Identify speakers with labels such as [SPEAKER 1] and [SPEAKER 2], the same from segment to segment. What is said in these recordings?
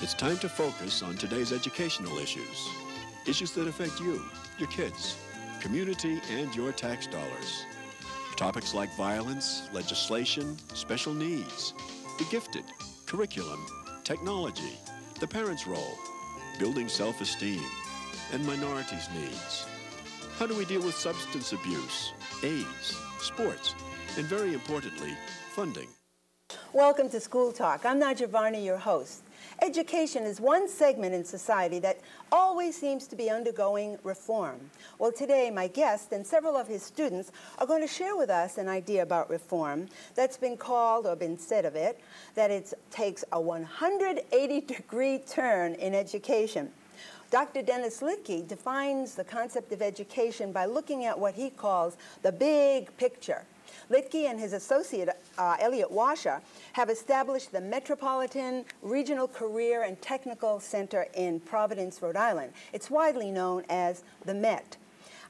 [SPEAKER 1] It's time to focus on today's educational issues. Issues that affect you, your kids, community, and your tax dollars. Topics like violence, legislation, special needs, the gifted, curriculum, technology, the parent's role, building self-esteem, and minorities' needs. How do we deal with substance abuse, AIDS, sports, and very importantly, funding?
[SPEAKER 2] Welcome to School Talk. I'm Nadjia Varney, your host. Education is one segment in society that always seems to be undergoing reform. Well, today, my guest and several of his students are going to share with us an idea about reform that's been called, or been said of it, that it takes a 180 degree turn in education. Dr. Dennis Littky defines the concept of education by looking at what he calls the big picture. Littky and his associate, uh, Elliot Washor, have established the Metropolitan Regional Career and Technical Center in Providence, Rhode Island. It's widely known as the MET.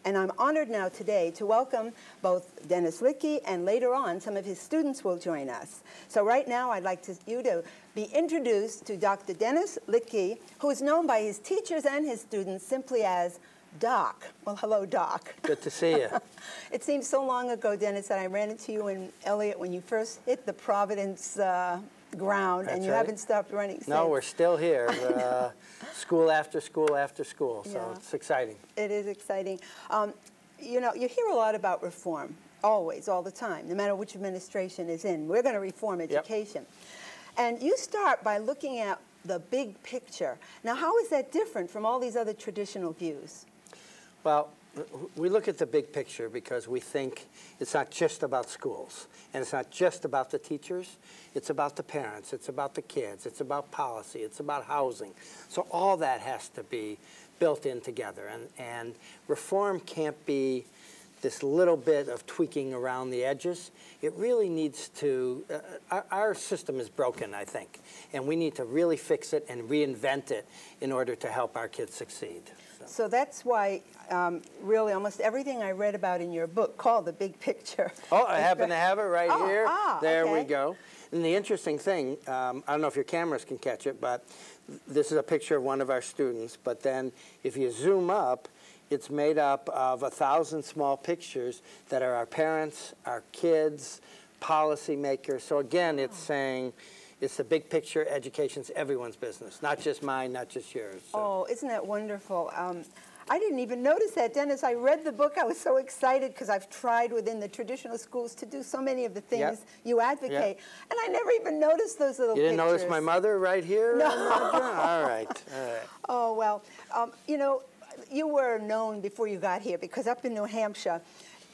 [SPEAKER 2] And I'm honored now today to welcome both Dennis Littky and later on some of his students will join us. So right now I'd like to, you to be introduced to Dr. Dennis Littky, who is known by his teachers and his students simply as Doc. Well, hello, Doc.
[SPEAKER 3] Good to see you.
[SPEAKER 2] it seems so long ago, Dennis, that I ran into you and Elliot when you first hit the Providence uh, ground,
[SPEAKER 3] That's
[SPEAKER 2] and you
[SPEAKER 3] right.
[SPEAKER 2] haven't stopped running since.
[SPEAKER 3] No, we're still here, uh, school after school after school, so
[SPEAKER 2] Yeah.
[SPEAKER 3] it's exciting.
[SPEAKER 2] It is exciting. Um, you know, you hear a lot about reform, always, all the time, no matter which administration is in. We're going to reform education. And you start by looking at the big picture. Now, how is that different from all these other traditional views?
[SPEAKER 3] Well, we look at the big picture because we think it's not just about schools, and it's not just about the teachers, it's about the parents, it's about the kids, it's about policy, it's about housing. So all that has to be built in together, and, and reform can't be this little bit of tweaking around the edges. It really needs to, uh, our, our system is broken, I think, and we need to really fix it and reinvent it in order to help our kids succeed. So-
[SPEAKER 2] that's why, um, really, almost everything I read about in your book called The Big Picture.
[SPEAKER 3] Oh, I happen to have it right
[SPEAKER 2] Oh,
[SPEAKER 3] here.
[SPEAKER 2] ah,
[SPEAKER 3] there we go. And the interesting thing, um, I don't know if your cameras can catch it, but this is a picture of one of our students. But then if you zoom up, it's made up of a thousand small pictures that are our parents, our kids, policymakers. So again, it's saying it's the big picture. Education's everyone's business, not just mine, not just yours. So.
[SPEAKER 2] Oh, isn't that wonderful? Um, I didn't even notice that, Dennis. I read the book. I was so excited because I've tried within the traditional schools to do so many of the things
[SPEAKER 3] Yep.
[SPEAKER 2] you advocate, and I never even noticed those little
[SPEAKER 3] You didn't
[SPEAKER 2] pictures.
[SPEAKER 3] notice my mother right here?
[SPEAKER 2] No.
[SPEAKER 3] All right. All right.
[SPEAKER 2] Oh, well, um, you know, you were known before you got here because up in New Hampshire,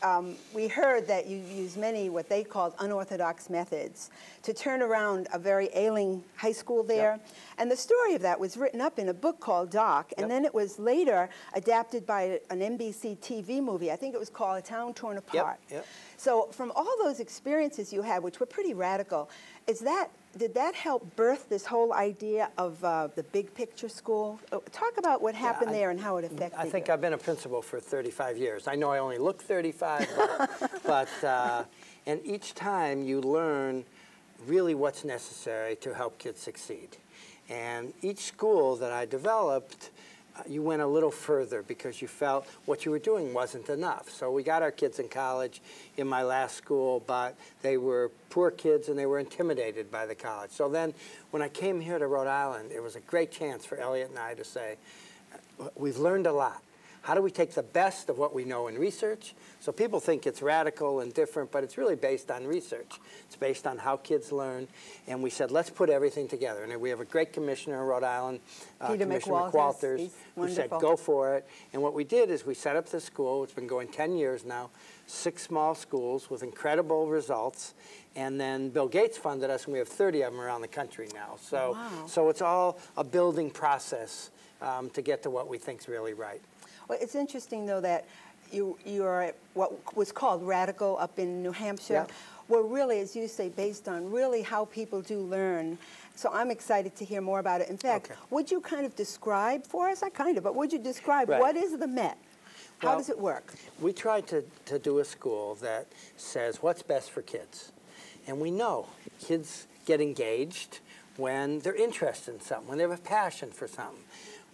[SPEAKER 2] um, we heard that you use many what they called unorthodox methods to turn around a very ailing high school there. And the story of that was written up in a book called Doc, and
[SPEAKER 3] Yep.
[SPEAKER 2] then it was later adapted by an NBC TV movie. I think it was called A Town Torn Apart.
[SPEAKER 3] yep.
[SPEAKER 2] So from all those experiences you had, which were pretty radical, is that did that help birth this whole idea of uh, the big picture school? Uh, Talk about what happened
[SPEAKER 3] I-
[SPEAKER 2] there and how it affected
[SPEAKER 3] I think
[SPEAKER 2] you.
[SPEAKER 3] I've been a principal for 35 years. I know I only look 35, but, but uh, and each time you learn really what's necessary to help kids succeed. And each school that I developed, you went a little further because you felt what you were doing wasn't enough. So we got our kids in college in my last school, but they were poor kids and they were intimidated by the college. So then when I came here to Rhode Island, it was a great chance for Elliot and I to say, we've learned a lot. How do we take the best of what we know in research? So people think it's radical and different, but it's really based on research. It's based on how kids learn. And we said, let's put everything together. And we have a great commissioner in Rhode Island, uh, Commissioner
[SPEAKER 2] McWalters.
[SPEAKER 3] McWalters, who said, go for it. And what we did is we set up the school. It's been going 10 years now, six small schools with incredible results. And then Bill Gates funded us, and we have 30 of them around the country now. So,
[SPEAKER 2] Wow.
[SPEAKER 3] so it's all a building process um, to get to what we think is really right.
[SPEAKER 2] Well, it's interesting, though, that you, you're at what was called radical up in New Hampshire,
[SPEAKER 3] Yeah.
[SPEAKER 2] were really, as you say, based on really how people do learn. So I'm excited to hear more about it. In fact,
[SPEAKER 3] Okay.
[SPEAKER 2] would you kind of describe for us, I kind of, but would you describe
[SPEAKER 3] Right.
[SPEAKER 2] what is the Met? How
[SPEAKER 3] Well,
[SPEAKER 2] does it work?
[SPEAKER 3] We try to, to do a school that says what's best for kids. And we know kids get engaged when they're interested in something, when they have a passion for something.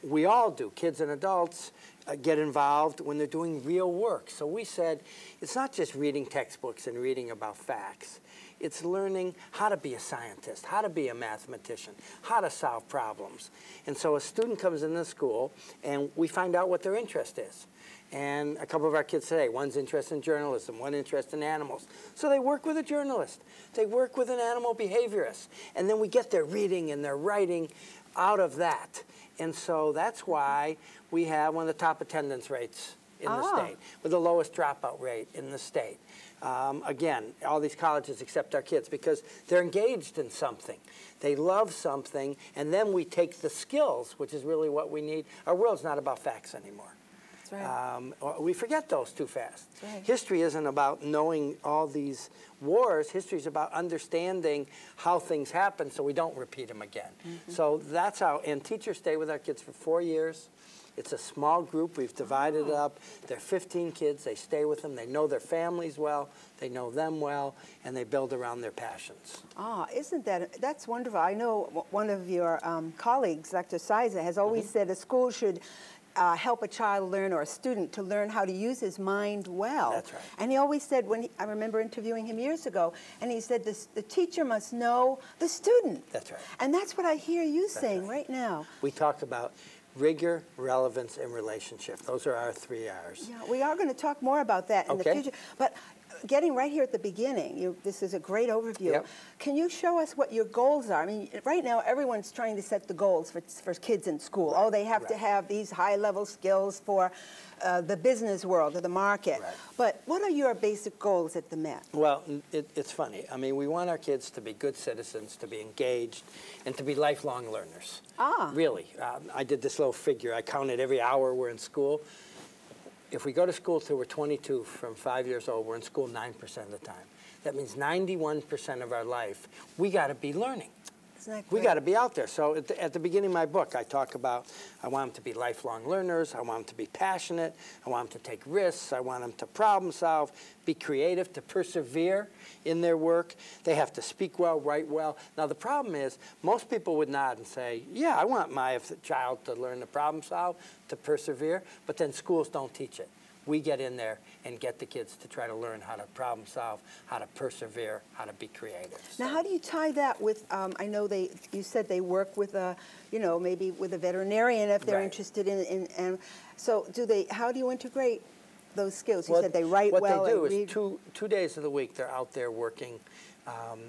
[SPEAKER 3] We all do, kids and adults Uh, get involved when they're doing real work. So we said it's not just reading textbooks and reading about facts. It's learning how to be a scientist, how to be a mathematician, how to solve problems. And so a student comes in the school and we find out what their interest is. And a couple of our kids today, one's interested in journalism, one interested in animals. So they work with a journalist. They work with an animal behaviorist. And then we get their reading and their writing out of that. And so that's why we have one of the top attendance rates in the
[SPEAKER 2] Ah.
[SPEAKER 3] state, with the lowest dropout rate in the state. Um, again, all these colleges accept our kids because they're engaged in something. They love something, and then we take the skills, which is really what we need. Our world's not about facts anymore.
[SPEAKER 2] That's right.
[SPEAKER 3] Um, we forget those too fast.
[SPEAKER 2] Right.
[SPEAKER 3] History isn't about knowing all these wars. History is about understanding how things happen so we don't repeat them again.
[SPEAKER 2] Mm-hmm.
[SPEAKER 3] So that's how, and teachers stay with our kids for four years. It's a small group. We've divided it up. There are 15 kids. They stay with them. They know their families well. They know them well, and they build around their passions.
[SPEAKER 2] Ah, isn't that, that's wonderful. I know one of your um, colleagues, Dr. Sizer, has always
[SPEAKER 3] Mm-hmm.
[SPEAKER 2] said a school should uh, help a child learn or a student to learn how to use his mind well.
[SPEAKER 3] That's right.
[SPEAKER 2] And he always said, when he, I remember interviewing him years ago, and he said this, the teacher must know the student.
[SPEAKER 3] That's right.
[SPEAKER 2] And that's what I hear you saying
[SPEAKER 3] right.
[SPEAKER 2] right now.
[SPEAKER 3] We talked about rigor, relevance, and relationship. Those are our three R's.
[SPEAKER 2] Yeah, we are going to talk more about that in
[SPEAKER 3] Okay.
[SPEAKER 2] the future. But getting right here at the beginning, you, this is a great overview.
[SPEAKER 3] Yep.
[SPEAKER 2] Can you show us what your goals are? I mean, right now everyone's trying to set the goals for, for kids in school. oh, they have to have these high-level skills for uh, the business world or the market.
[SPEAKER 3] Right.
[SPEAKER 2] But what are your basic goals at the Met?
[SPEAKER 3] Well, it, it's funny. I mean, we want our kids to be good citizens, to be engaged, and to be lifelong learners.
[SPEAKER 2] Ah.
[SPEAKER 3] Really. Um, I did this little figure. I counted every hour we're in school. If we go to school till we're 22, from five years old, we're in school 9% of the time. That means 91% of our life, we got to be learning. We got to be out there. So at the, at the beginning of my book, I talk about I want them to be lifelong learners. I want them to be passionate. I want them to take risks. I want them to problem solve, be creative, to persevere in their work. They have to speak well, write well. Now the problem is most people would nod and say, "Yeah, I want my child to learn to problem solve, to persevere," but then schools don't teach it. We get in there and get the kids to try to learn how to problem solve, how to persevere, how to be creative.
[SPEAKER 2] Now,
[SPEAKER 3] So-
[SPEAKER 2] how do you tie that with? Um, I know they. You said they work with a, you know, maybe with a veterinarian if they're
[SPEAKER 3] Right.
[SPEAKER 2] interested in. in and so, do they? How do you integrate those skills? You
[SPEAKER 3] What-
[SPEAKER 2] said they write
[SPEAKER 3] what
[SPEAKER 2] well
[SPEAKER 3] they do is
[SPEAKER 2] read.
[SPEAKER 3] two two days of the week they're out there working um,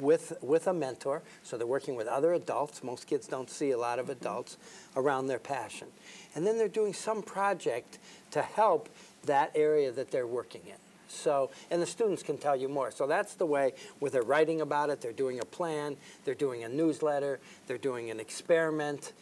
[SPEAKER 3] with with a mentor. So they're working with other adults. Most kids don't see a lot of adults around their passion, and then they're doing some project to help that area that they're working in. So, and the students can tell you more. So that's the way where they're writing about it, they're doing a plan, they're doing a newsletter, they're doing an experiment,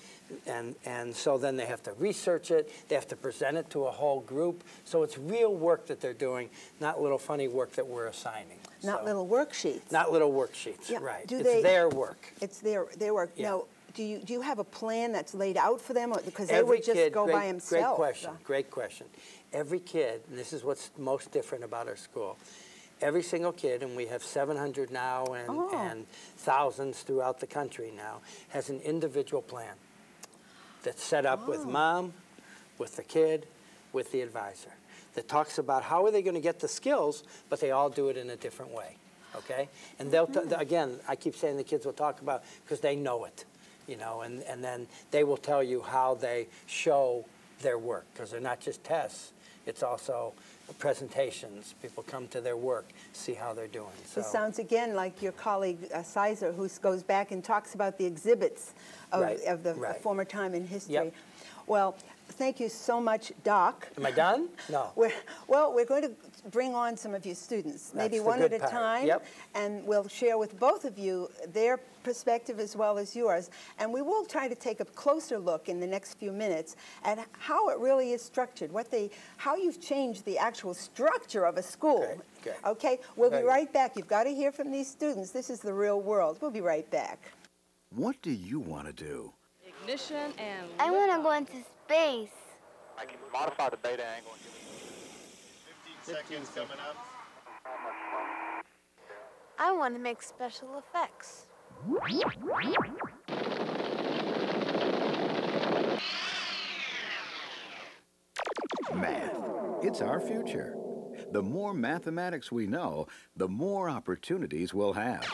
[SPEAKER 3] and, and so then they have to research it, they have to present it to a whole group. So it's real work that they're doing, not little funny work that we're assigning.
[SPEAKER 2] not
[SPEAKER 3] So-
[SPEAKER 2] little worksheets.
[SPEAKER 3] Not little worksheets,
[SPEAKER 2] Yeah.
[SPEAKER 3] right.
[SPEAKER 2] Do
[SPEAKER 3] it's
[SPEAKER 2] they-
[SPEAKER 3] their work.
[SPEAKER 2] It's their their work.
[SPEAKER 3] Yeah.
[SPEAKER 2] Now, do you do you have a plan that's laid out for them, or, because they
[SPEAKER 3] Every
[SPEAKER 2] would just
[SPEAKER 3] kid,
[SPEAKER 2] go
[SPEAKER 3] great,
[SPEAKER 2] by themselves?
[SPEAKER 3] Great question. Great question. Every kid, and this is what's most different about our school. Every single kid, and we have 700 now and,
[SPEAKER 2] Oh.
[SPEAKER 3] and thousands throughout the country now, has an individual plan that's set up with
[SPEAKER 2] Oh.
[SPEAKER 3] mom, with the kid, with the advisor. That talks about how are they going to get the skills, but they all do it in a different way. Okay? And they'll, t- mm-hmm. again, I keep saying the kids will talk about because they know it, you know, and, and then they will tell you how they show their work because they're not just tests, it's also presentations. People come to their work, see how they're doing. So,
[SPEAKER 2] This sounds again like your colleague uh, Sizer, who goes back and talks about the exhibits of,
[SPEAKER 3] Right,
[SPEAKER 2] of the
[SPEAKER 3] right.
[SPEAKER 2] former time in history.
[SPEAKER 3] Yep.
[SPEAKER 2] Well, thank you so much, Doc.
[SPEAKER 3] am I done? No.
[SPEAKER 2] We're, well, we're going to bring on some of your students, maybe
[SPEAKER 3] That's the
[SPEAKER 2] one at a
[SPEAKER 3] part.
[SPEAKER 2] time,
[SPEAKER 3] Yep.
[SPEAKER 2] and we'll share with both of you their perspective as well as yours. And we will try to take a closer look in the next few minutes at how it really is structured, what they, how you've changed the actual structure of a school.
[SPEAKER 3] Great, great.
[SPEAKER 2] Okay, we'll be
[SPEAKER 3] Very good.
[SPEAKER 2] right back. You've got to hear from these students. This is the real world. We'll be right back.
[SPEAKER 4] What do you want to do?
[SPEAKER 5] ignition and
[SPEAKER 6] I want to go into space.
[SPEAKER 7] I can modify the beta angle and give it 15 seconds coming up.
[SPEAKER 6] I want to make special effects.
[SPEAKER 4] Math. It's our future. The more mathematics we know, the more opportunities we'll have.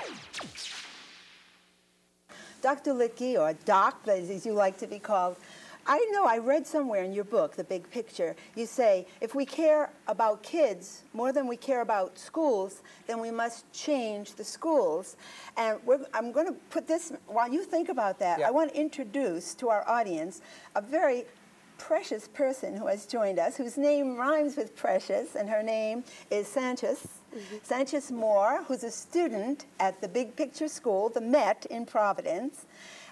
[SPEAKER 2] Dr. Littky, or Doc, as you like to be called, I know I read somewhere in your book, The Big Picture, you say if we care about kids more than we care about schools, then we must change the schools. And we're, I'm going to put this, while you think about that,
[SPEAKER 3] Yeah.
[SPEAKER 2] I want to introduce to our audience a very precious person who has joined us, whose name rhymes with precious, and her name is Sanchez. Mm-hmm. Sanchez Moore, who's a student at the Big Picture School, the Met in Providence,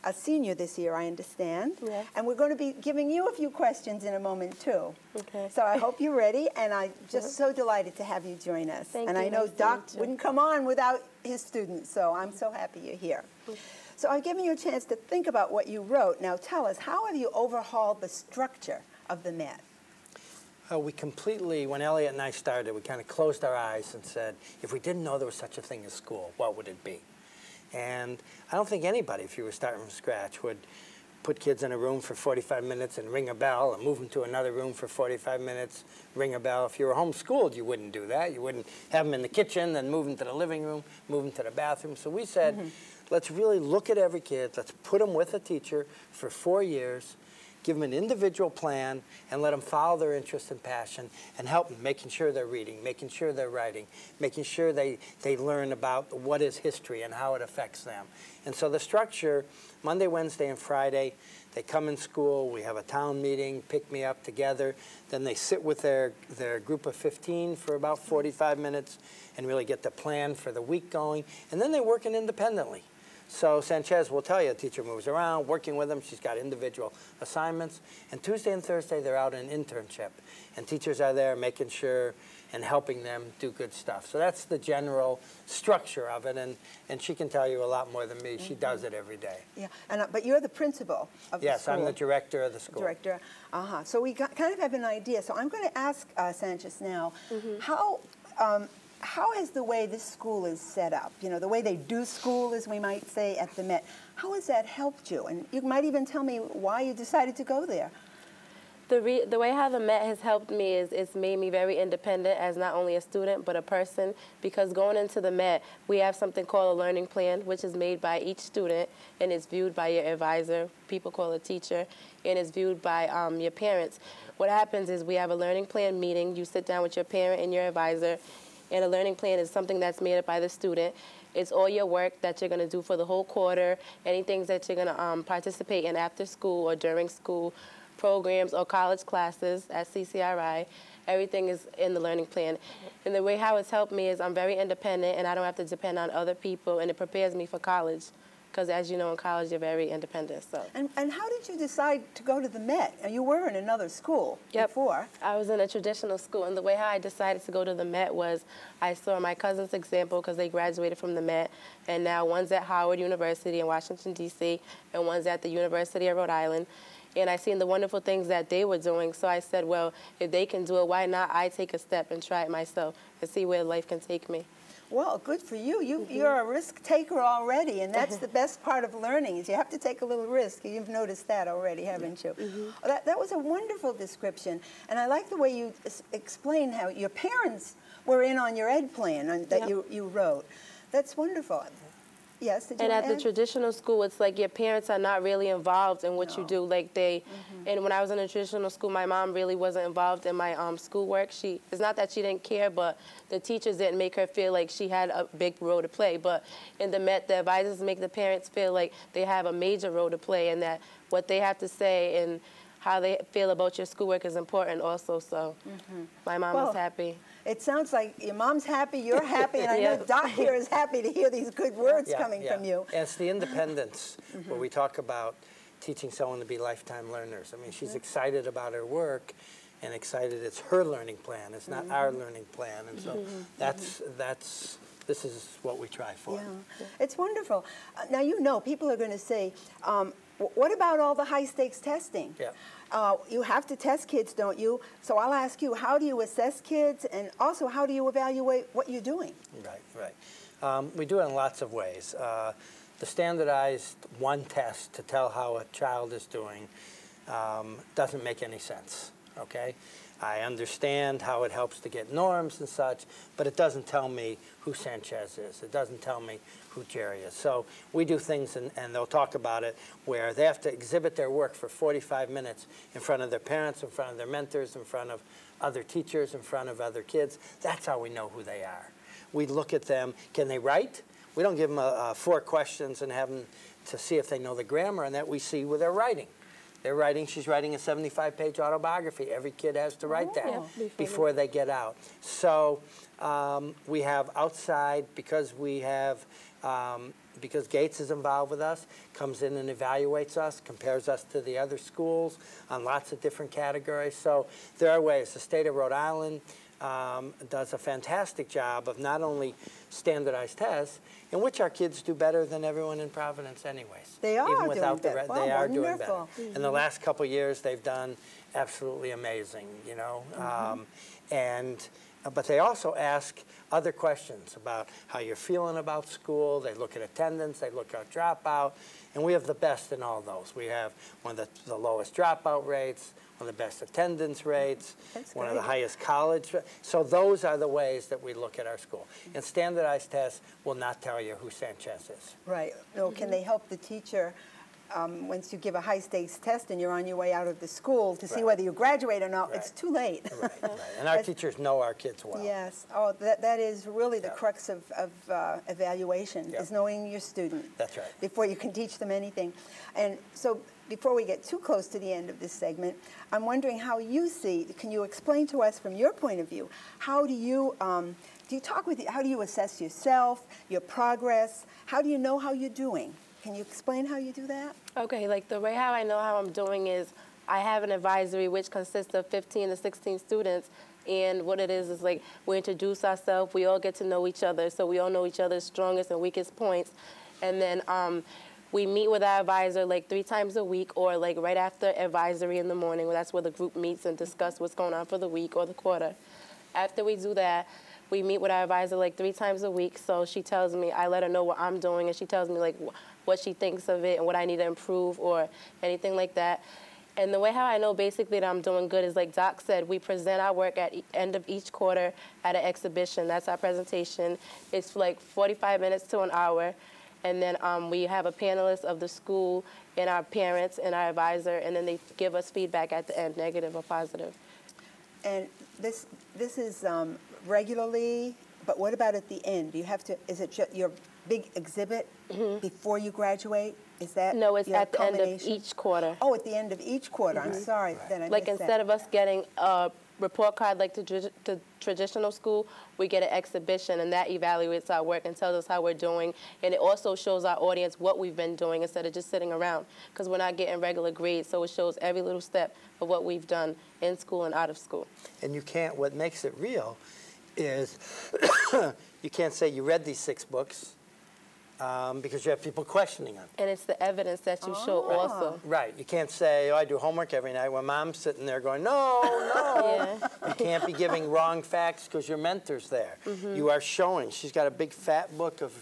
[SPEAKER 2] a senior this year, I understand.
[SPEAKER 5] Yes.
[SPEAKER 2] And we're going to be giving you a few questions in a moment, too.
[SPEAKER 5] Okay.
[SPEAKER 2] So I hope you're ready, and I'm just so delighted to have you join us.
[SPEAKER 5] Thank
[SPEAKER 2] and I know
[SPEAKER 5] Nice
[SPEAKER 2] Doc wouldn't come on without his students, so I'm so happy you're here. So I've given you a chance to think about what you wrote. Now tell us, how have you overhauled the structure of the Met?
[SPEAKER 3] Uh, we completely, when Elliot and I started, we kind of closed our eyes and said, if we didn't know there was such a thing as school, what would it be? And I don't think anybody, if you were starting from scratch, would put kids in a room for 45 minutes and ring a bell and move them to another room for 45 minutes, ring a bell. If you were homeschooled, you wouldn't do that. You wouldn't have them in the kitchen, then move them to the living room, move them to the bathroom. So we said, mm-hmm. let's really look at every kid, let's put them with a teacher for four years, give them an individual plan and let them follow their interest and passion and help them making sure they're reading making sure they're writing making sure they, they learn about what is history and how it affects them. And so the structure monday wednesday and friday they come in school we have a town meeting pick me up together then they sit with their, their group of 15 for about 45 minutes and really get the plan for the week going and then they're working independently so Sanchez will tell you, the teacher moves around, working with them. She's got individual assignments. And Tuesday and Thursday, they're out in internship. And teachers are there making sure and helping them do good stuff. So that's the general structure of it. And, and she can tell you a lot more than me. She does it every day.
[SPEAKER 2] Yeah, and, uh, but you're the principal of
[SPEAKER 3] Yes,
[SPEAKER 2] the school.
[SPEAKER 3] I'm the director of the school.
[SPEAKER 2] Director. Uh-huh. So we got, kind of have an idea. So I'm going to ask uh, Sanchez now, how, um, how has the way this school is set up, you know, the way they do school, as we might say, at the Met, how has that helped you? And you might even tell me why you decided to go there.
[SPEAKER 5] The, the way how the Met has helped me is it's made me very independent as not only a student but a person because going into the Met, we have something called a learning plan, which is made by each student and is viewed by your advisor, people call a teacher, and is viewed by um, your parents. What happens is we have a learning plan meeting, you sit down with your parent and your advisor, and a learning plan is something that's made up by the student. It's all your work that you're going to do for the whole quarter, any things that you're going to um, participate in after school or during school programs or college classes at CCRI. Everything is in the learning plan. And the way how it's helped me is I'm very independent and I don't have to depend on other people, and it prepares me for college. Because as you know, in college, you're very independent. So.
[SPEAKER 2] And, and how did you decide to go to the Met? You were in another school
[SPEAKER 5] Yep.
[SPEAKER 2] before.
[SPEAKER 5] I was in a traditional school, and the way how I decided to go to the Met was I saw my cousin's example because they graduated from the Met, and now one's at Howard University in Washington, D.C., and one's at the University of Rhode Island. And I seen the wonderful things that they were doing, so I said, well, if they can do it, why not I take a step and try it myself and see where life can take me.
[SPEAKER 2] Well, good for you. you
[SPEAKER 5] Mm-hmm.
[SPEAKER 2] You're a risk taker already, and that's the best part of learning is you have to take a little risk. You've noticed that already, haven't you?
[SPEAKER 5] Mm-hmm.
[SPEAKER 2] Well, That, that was a wonderful description, and I like the way you explain how your parents were in on your ed plan that
[SPEAKER 5] Yep.
[SPEAKER 2] you, you wrote. That's wonderful. Yes,
[SPEAKER 5] And at the
[SPEAKER 2] add?
[SPEAKER 5] traditional school, it's like your parents are not really involved in what you do. Like they, and when I was in a traditional school, my mom really wasn't involved in my um, schoolwork. She, it's not that she didn't care, but the teachers didn't make her feel like she had a big role to play. But in the Met, the advisors make the parents feel like they have a major role to play, and that what they have to say and how they feel about your schoolwork is important also. So my mom
[SPEAKER 2] Well,
[SPEAKER 5] was happy.
[SPEAKER 2] It sounds like your mom's happy, you're happy, and I know Doc here is happy to hear these good words
[SPEAKER 3] Yeah,
[SPEAKER 2] coming
[SPEAKER 3] yeah.
[SPEAKER 2] from you.
[SPEAKER 3] And it's the independence where we talk about teaching someone to be lifetime learners. I mean, she's excited about her work and excited it's her learning plan. It's not our learning plan. And so that's, that's, this is what we try for.
[SPEAKER 2] Yeah, it's wonderful. Uh, now you know people are going to say, um, "Wh- "What about all the high stakes testing?"
[SPEAKER 3] Yeah.
[SPEAKER 2] Uh, you have to test kids, don't you? So I'll ask you, how do you assess kids, and also how do you evaluate what you're doing?
[SPEAKER 3] Right, right. Um, we do it in lots of ways. Uh, the standardized one test to tell how a child is doing um, doesn't make any sense, okay? I understand how it helps to get norms and such, but it doesn't tell me who Sanchez is. It doesn't tell me Jerry is. So we do things, and, and they'll talk about it, where they have to exhibit their work for 45 minutes in front of their parents, in front of their mentors, in front of other teachers, in front of other kids. That's how we know who they are. We look at them, can they write? We don't give them uh, four questions and have them to see if they know the grammar, and that we see with their writing. They're writing, she's writing a 75 page autobiography. Every kid has to write that
[SPEAKER 5] Yeah, before
[SPEAKER 3] before they get out. So um, we have outside, because we have, um, because Gates is involved with us, comes in and evaluates us, compares us to the other schools on lots of different categories. So there are ways. The state of Rhode Island um, does a fantastic job of not only standardized tests, in which our kids do better than everyone in Providence anyways.
[SPEAKER 2] They are
[SPEAKER 3] Even
[SPEAKER 2] doing
[SPEAKER 3] the
[SPEAKER 2] better. Wow,
[SPEAKER 3] They are doing
[SPEAKER 2] wonderful.
[SPEAKER 3] better. In the last couple years, they've done absolutely amazing, you know. Um, and but they also ask other questions about how you're feeling about school. They look at attendance. They look at dropout, and we have the best in all those. We have one of the, the lowest dropout rates, one of the best attendance rates,
[SPEAKER 2] That's
[SPEAKER 3] one of the highest college. So those are the ways that we look at our school. And standardized tests will not tell you who Sanchez is.
[SPEAKER 2] Right. Or
[SPEAKER 3] Mm-hmm.
[SPEAKER 2] can they help the teacher um, once you give a high stakes test and you're on your way out of the school to see whether you graduate or not? It's too late.
[SPEAKER 3] Right, right. And our teachers know our kids well.
[SPEAKER 2] Yes. Oh, that, that is really the
[SPEAKER 3] Yeah.
[SPEAKER 2] crux of, of uh, evaluation,
[SPEAKER 3] Yeah.
[SPEAKER 2] is knowing your student.
[SPEAKER 3] That's right.
[SPEAKER 2] Before you can teach them anything. And so before we get too close to the end of this segment, I'm wondering how you see, can you explain to us from your point of view, how do you, um, do you talk with, how do you assess yourself, your progress? How do you know how you're doing? Can you explain how you do that?
[SPEAKER 5] Okay, like the way how I know how I'm doing is I have an advisory which consists of 15 to 16 students. And what it is is like we introduce ourselves, we all get to know each other, so we all know each other's strongest and weakest points. And then um, we meet with our advisor like three times a week or like right after advisory in the morning. Where that's where the group meets and discuss what's going on for the week or the quarter. After we do that, we meet with our advisor like three times a week. So she tells me, I let her know what I'm doing, and she tells me like what she thinks of it and what I need to improve or anything like that. And the way how I know basically that I'm doing good is like Doc said, we present our work at the end of each quarter at an exhibition. That's our presentation. It's like 45 minutes to an hour. And then um, we have a panelist of the school and our parents and our advisor, and then they give us feedback at the end, negative or positive.
[SPEAKER 2] And this, this is um, regularly, but what about at the end? Do you have to, is it your big exhibit before you graduate? Is that
[SPEAKER 5] Mm-hmm. No, it's
[SPEAKER 2] your
[SPEAKER 5] at the end of each quarter.
[SPEAKER 2] Oh, at the end of each quarter. I'm sorry that I
[SPEAKER 5] Like instead
[SPEAKER 2] that.
[SPEAKER 5] of us getting a report card like the, tradi- the traditional school, we get an exhibition and that evaluates our work and tells us how we're doing. And it also shows our audience what we've been doing instead of just sitting around because we're not getting regular grades. So it shows every little step of what we've done in school and out of school.
[SPEAKER 3] And you can't, what makes it real is you can't say you read these six books um, because you have people questioning them.
[SPEAKER 5] And it's the evidence that you show
[SPEAKER 2] Ah.
[SPEAKER 5] also.
[SPEAKER 3] Right. You can't say, oh, I do homework every night when mom's sitting there going, no, no.
[SPEAKER 5] Yeah.
[SPEAKER 3] You can't be giving wrong facts because your mentor's there.
[SPEAKER 2] Mm-hmm.
[SPEAKER 3] You are showing. She's got a big fat book of,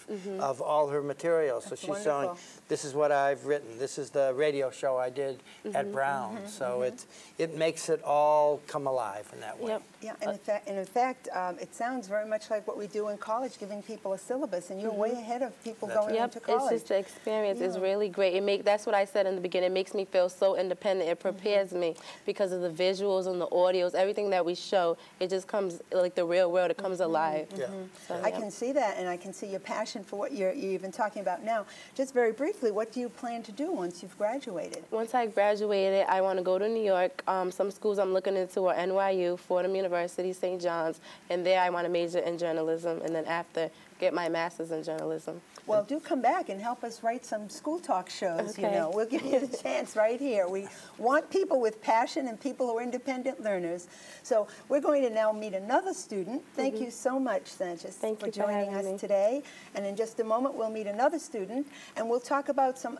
[SPEAKER 3] of all her materials. So
[SPEAKER 2] That's
[SPEAKER 3] she's showing,
[SPEAKER 2] wonderful.
[SPEAKER 3] this is what I've written. This is the radio show I did
[SPEAKER 2] Mm-hmm.
[SPEAKER 3] at Brown. So it, it makes it all come alive in that way.
[SPEAKER 5] Yep.
[SPEAKER 2] Yeah, and in fact, and in fact, um, it sounds very much like what we do in college, giving people a syllabus, and you're way ahead of people
[SPEAKER 3] That's
[SPEAKER 2] going
[SPEAKER 3] right.
[SPEAKER 5] Yep,
[SPEAKER 2] into
[SPEAKER 5] it's just the experience is
[SPEAKER 2] Yeah.
[SPEAKER 5] really great. It make that's what I said in the beginning. It makes me feel so independent. It prepares mm-hmm. me because of the visuals and the audios, everything that we show. It just comes like the real world. It comes mm-hmm. alive.
[SPEAKER 3] Yeah. Mm-hmm.
[SPEAKER 5] So,
[SPEAKER 2] I can see that, and I can see your passion for what you're, you're even talking about now. Just very briefly, what do you plan to do once you've graduated?
[SPEAKER 5] Once I graduated, I want to go to New York. Um, some schools I'm looking into are NYU, Fordham University, St. John's, and there I want to major in journalism, and then after get my master's in journalism.
[SPEAKER 2] Well, do come back and help us write some school talk shows. You know, we'll give you the chance right here. We want people with passion and people who are independent learners. So we're going to now meet another student. Thank mm-hmm. you so much, Sanchez.
[SPEAKER 5] Thank
[SPEAKER 2] for
[SPEAKER 5] you for
[SPEAKER 2] joining
[SPEAKER 5] having
[SPEAKER 2] us
[SPEAKER 5] me.
[SPEAKER 2] today. And in just a moment, we'll meet another student, and we'll talk about some.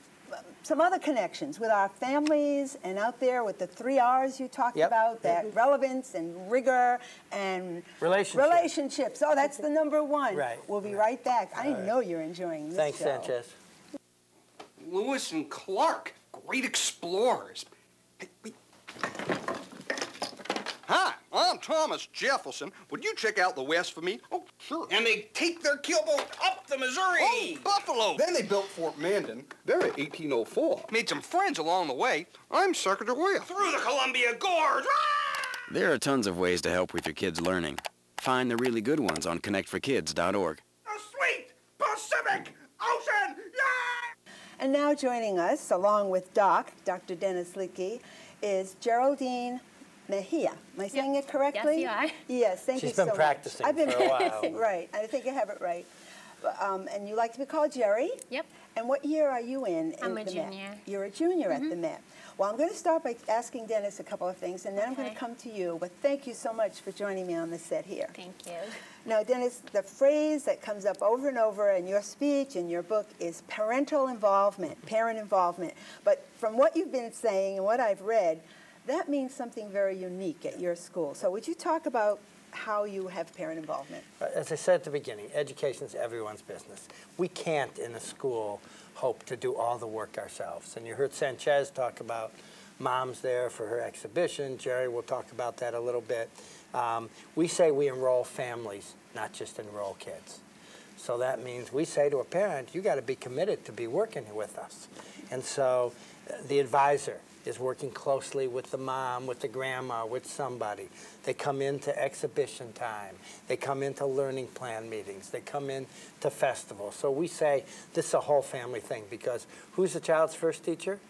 [SPEAKER 2] Some other connections with our families and out there with the three R's you talked
[SPEAKER 3] Yep.
[SPEAKER 2] about that relevance and rigor and
[SPEAKER 3] Relationships.
[SPEAKER 2] relationships. Oh, that's the number one.
[SPEAKER 3] Right,
[SPEAKER 2] We'll be
[SPEAKER 3] right.
[SPEAKER 2] right back. I
[SPEAKER 3] All right.
[SPEAKER 2] know you're enjoying this
[SPEAKER 3] Thanks,
[SPEAKER 2] show.
[SPEAKER 3] Sanchez.
[SPEAKER 8] Lewis and Clark, great explorers. Hey, wait.
[SPEAKER 9] Hi, I'm Thomas Jefferson. Would you check out the West for me? Oh, sure.
[SPEAKER 8] And they take their keelboat up the Missouri.
[SPEAKER 9] Oh, Buffalo! Then they built Fort Mandan. They're at 1804. Made some friends along the way. I'm Secretary Will.
[SPEAKER 8] Through the Columbia Gorge. Ah!
[SPEAKER 10] There are tons of ways to help with your kids' learning. Find the really good ones on connectforkids.org.
[SPEAKER 8] A sweet Pacific Ocean. Yeah!
[SPEAKER 2] And now joining us, along with Doc, Dr. Dennis Littky, is Geraldine Mejia. Am I saying it correctly?
[SPEAKER 6] Yes, you are.
[SPEAKER 2] Yes, thank
[SPEAKER 3] She's
[SPEAKER 2] you so
[SPEAKER 3] been
[SPEAKER 2] much.
[SPEAKER 3] practicing
[SPEAKER 2] I've been
[SPEAKER 3] for a while.
[SPEAKER 2] right, I think I have it right. Um, and you like to be called Jerry?
[SPEAKER 6] Yep.
[SPEAKER 2] And what year are you in?
[SPEAKER 6] I'm
[SPEAKER 2] in
[SPEAKER 6] a
[SPEAKER 2] the Met?
[SPEAKER 6] junior. Mm-hmm.
[SPEAKER 2] You're a junior at the Met. Well, I'm going to start by asking Dennis a couple of things, and then I'm going to come to you. But thank you so much for joining me on the set here.
[SPEAKER 6] Thank you.
[SPEAKER 2] Now, Dennis, the phrase that comes up over and over in your speech and your book is parental involvement, parent involvement. But from what you've been saying and what I've read, that means something very unique at your school. So, would you talk about how you have parent involvement?
[SPEAKER 3] As I said at the beginning, education is everyone's business. We can't, in a school, hope to do all the work ourselves. And you heard Sanchez talk about moms there for her exhibition. Jerry will talk about that a little bit. Um, we say we enroll families, not just enroll kids. So that means we say to a parent, you got to be committed to be working with us. And so uh, the advisor is working closely with the mom, with the grandma, with somebody. They come into exhibition time. They come into learning plan meetings. They come in to festivals. So we say this is a whole family thing because who's the child's first teacher?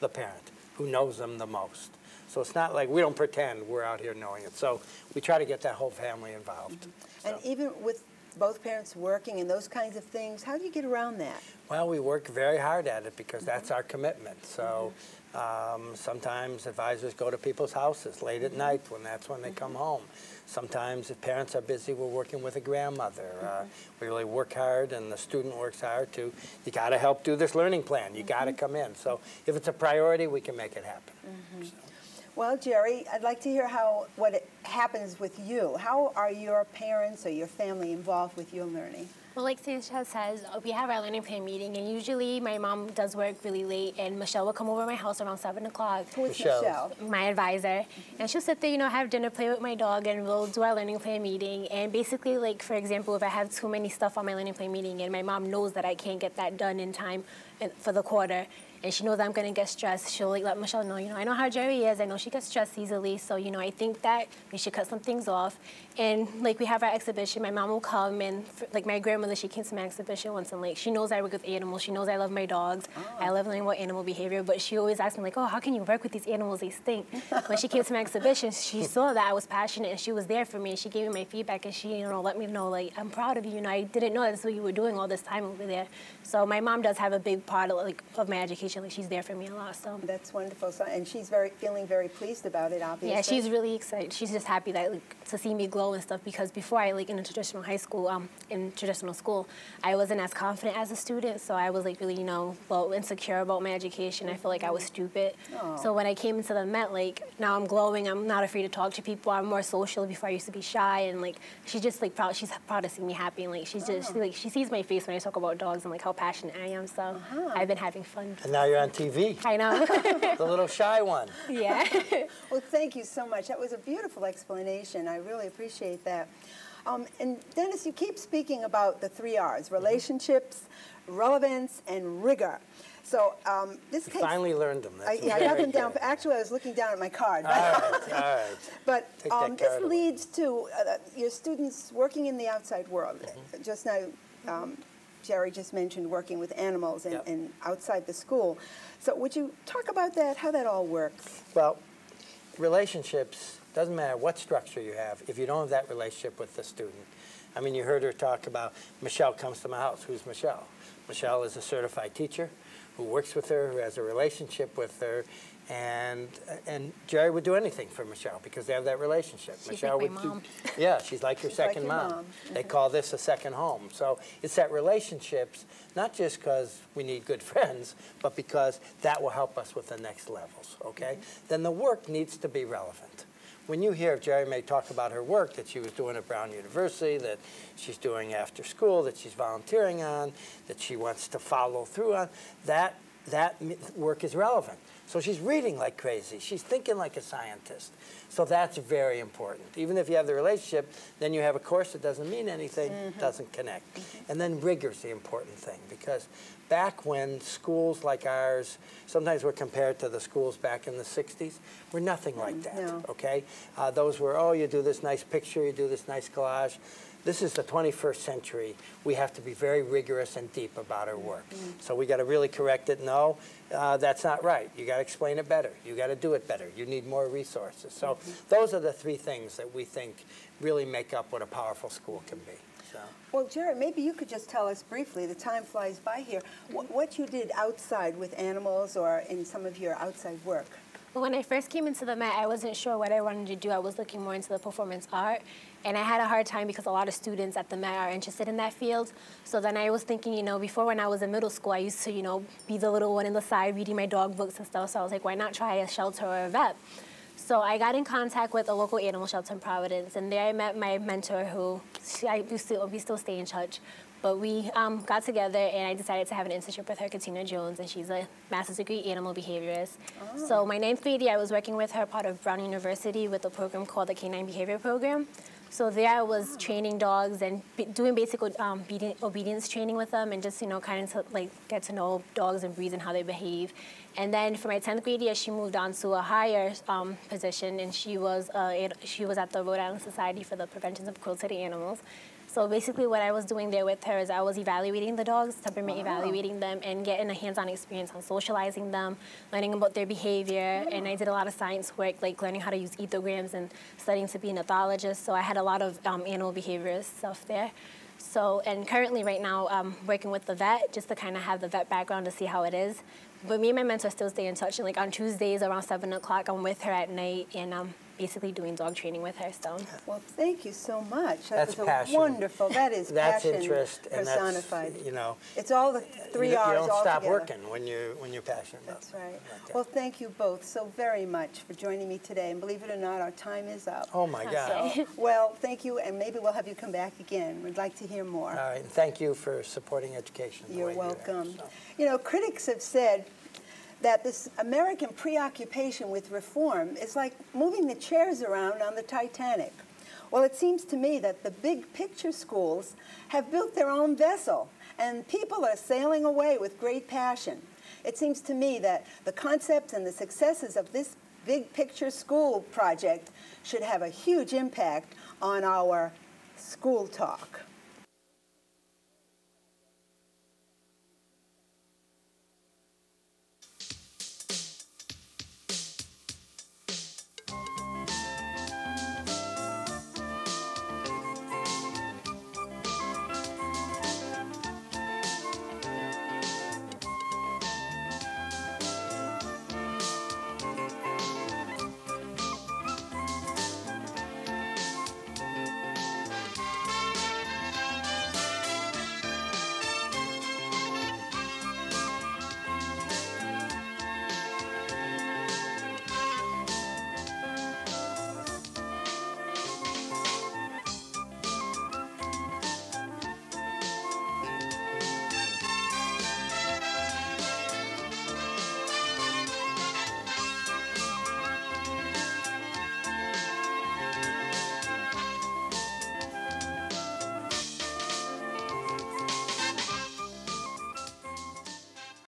[SPEAKER 3] The parent who knows them the most. So it's not like we don't pretend we're out here knowing it. So we try to get that whole family involved. Mm-hmm.
[SPEAKER 2] And
[SPEAKER 3] So-
[SPEAKER 2] even with both parents working and those kinds of things, how do you get around that?
[SPEAKER 3] Well, we work very hard at it because that's our commitment. So um, sometimes advisors go to people's houses late at night when that's when they come home. Sometimes if parents are busy, we're working with a grandmother. Uh, we really work hard and the student works hard to, you got to help do this learning plan. You got to come in. So if it's a priority, we can make it happen. So.
[SPEAKER 2] Well, Jerry, I'd like to hear how what it happens with you. How are your parents or your family involved with your learning?
[SPEAKER 6] Well, like Sanchez says, uh, we have our learning plan meeting, and usually my mom does work really late, and Michelle will come over to my house around 7 o'clock.
[SPEAKER 2] Who is
[SPEAKER 3] Michelle.
[SPEAKER 2] Michelle?
[SPEAKER 6] my advisor, and she'll sit there, you know, have dinner, play with my dog, and we'll do our learning plan meeting. And basically, like for example, if I have too many stuff on my learning plan meeting, and my mom knows that I can't get that done in time uh, for the quarter, and she knows I'm gonna get stressed, she'll like let Michelle know, you know, I know how Jerry is. I know she gets stressed easily, so you know, I think that we should cut some things off. And like we have our exhibition, my mom will come, and like my grandmother, she came to my exhibition once, and like she knows I work with animals. She knows I love my dogs. Ah. I love learning about animal behavior, but she always asks me like, oh, how can you work with these animals? They stink. when she came to my exhibition, she saw that I was passionate, and she was there for me, and she gave me my feedback, and she, you know, let me know like I'm proud of you. You know, I didn't know that's what you were doing all this time over there. So my mom does have a big part of like of my education. Like she's there for me a lot. So.
[SPEAKER 2] That's wonderful. So, and she's very feeling very pleased about it, obviously.
[SPEAKER 6] Yeah, she's really excited. She's just happy that like, to see me glow and stuff because before I like in a traditional high school, um, in traditional school, I wasn't as confident as a student, so I was like really you know well insecure about my education. I feel like I was stupid. So when I came into the Met, like now I'm glowing. I'm not afraid to talk to people. I'm more social. Before I used to be shy and like she's just like proud. She's proud to see me happy and like she's just she, like she sees my face when I talk about dogs and like how passionate I am. So I've been having fun.
[SPEAKER 3] And now you're on TV,
[SPEAKER 6] I know.
[SPEAKER 3] the little shy one.
[SPEAKER 6] yeah.
[SPEAKER 2] Well, thank you so much. That was a beautiful explanation. I really appreciate that. Um, and Dennis, you keep speaking about the three R's
[SPEAKER 3] Mm-hmm.
[SPEAKER 2] relationships, relevance, and rigor. So um, this
[SPEAKER 3] You
[SPEAKER 2] takes.
[SPEAKER 3] finally learned them.
[SPEAKER 2] I, yeah, I got
[SPEAKER 3] very
[SPEAKER 2] them down. Actually, I was looking down at my card.
[SPEAKER 3] All right, all right.
[SPEAKER 2] But
[SPEAKER 3] Take that
[SPEAKER 2] um, this
[SPEAKER 3] card away.
[SPEAKER 2] leads to uh, your students working in the outside world.
[SPEAKER 3] Mm-hmm.
[SPEAKER 2] Just now, um, Jerry just mentioned working with animals and,
[SPEAKER 3] Yep.
[SPEAKER 2] and outside the school. So would you talk about that, how that all works?
[SPEAKER 3] Well, relationships, doesn't matter what structure you have, if you don't have that relationship with the student. I mean, you heard her talk about Michelle comes to my house. Who's Michelle? Michelle is a certified teacher who works with her, who has a relationship with her. And, uh, and Jerry would do anything for Michelle because they have that relationship.
[SPEAKER 6] She's
[SPEAKER 3] Michelle
[SPEAKER 6] like
[SPEAKER 3] would do-
[SPEAKER 6] mom.
[SPEAKER 3] yeah, she's like your
[SPEAKER 2] She's like
[SPEAKER 3] second
[SPEAKER 2] your
[SPEAKER 3] mom.
[SPEAKER 2] mom.
[SPEAKER 3] They call this a second home. So it's that relationships, not just because we need good friends, but because that will help us with the next levels, okay? Mm-hmm. Then the work needs to be relevant. when you hear Jerry May talk about her work that she was doing at Brown University, that she's doing after school, that she's volunteering on, that she wants to follow through on, that, that work is relevant. So she's reading like crazy. She's thinking like a scientist. So that's very important. Even if you have the relationship, then you have a course that doesn't mean anything, doesn't connect. And then rigor's the important thing because back when schools like ours, sometimes we're compared to the schools back in the 60s, were nothing like that,
[SPEAKER 2] no.
[SPEAKER 3] okay? Uh, those were, oh, you do this nice picture, you do this nice collage. This is the 21st century. We have to be very rigorous and deep about our work. So we got to really correct it. No, uh, that's not right. You got to explain it better. You got to do it better. You need more resources. So those are the three things that we think really make up what a powerful school can be. So.
[SPEAKER 2] Well, Jared, maybe you could just tell us briefly, the time flies by here, wh- what you did outside with animals or in some of your outside work.
[SPEAKER 6] Well, when I first came into the Met, I wasn't sure what I wanted to do. I was looking more into the performance art. And I had a hard time because a lot of students at the Met are interested in that field. So then I was thinking, you know, before when I was in middle school, I used to, you know, be the little one in the side reading my dog books and stuff. So I was like, why not try a shelter or a vet? So I got in contact with a local animal shelter in Providence, and there I met my mentor, who she, I, we, still, we still stay in touch. But we um, got together, and I decided to have an internship with her, Katina Jones, and she's a master's degree animal behaviorist. So my ninth grade year, I was working with her, part of Brown University, with a program called the Canine Behavior Program. So there I was training dogs and doing basic um, obedience training with them, and just you know kind of to, like get to know dogs and breeds and how they behave. And then for my 10th grade year, she moved on to a higher um, position, and she was uh, she was at the Rhode Island Society for the Prevention of Cruelty to Animals. So basically, what I was doing there with her is I was evaluating the dogs, temperament evaluating them, and getting a hands-on experience on socializing them, learning about their behavior. And I did a lot of science work, like learning how to use ethograms and studying to be an ethologist. So I had a lot of um, animal behaviorist stuff there. So, and currently right now, I'm working with the vet just to kind of have the vet background to see how it is. But me and my mentor still stay in touch. And like on Tuesdays around seven o'clock, I'm with her at night, and I'm basically doing dog training with her. So.
[SPEAKER 2] Well, thank you so much. That
[SPEAKER 3] That's
[SPEAKER 2] was a
[SPEAKER 3] passion.
[SPEAKER 2] wonderful. That is
[SPEAKER 3] That's
[SPEAKER 2] passion
[SPEAKER 3] interest, and that's,
[SPEAKER 2] personified.
[SPEAKER 3] you know,
[SPEAKER 2] it's all the three
[SPEAKER 3] you,
[SPEAKER 2] R's
[SPEAKER 3] you don't
[SPEAKER 2] all
[SPEAKER 3] stop
[SPEAKER 2] together.
[SPEAKER 3] working when you when you're passionate about.
[SPEAKER 2] That's right.
[SPEAKER 3] like that.
[SPEAKER 2] Well, thank you both so very much for joining me today. And believe it or not, our time is up.
[SPEAKER 3] Oh my God!
[SPEAKER 2] So, well, thank you, and maybe we'll have you come back again. We'd like to hear more.
[SPEAKER 3] All right, and thank you for supporting education.
[SPEAKER 2] You're
[SPEAKER 3] way you have,
[SPEAKER 2] welcome.
[SPEAKER 3] so.
[SPEAKER 2] You know, critics have said that this American preoccupation with reform is like moving the chairs around on the Titanic. Well, it seems to me that the big picture schools have built their own vessel, and people are sailing away with great passion. It seems to me that the concepts and the successes of this big picture school project should have a huge impact on our school talk.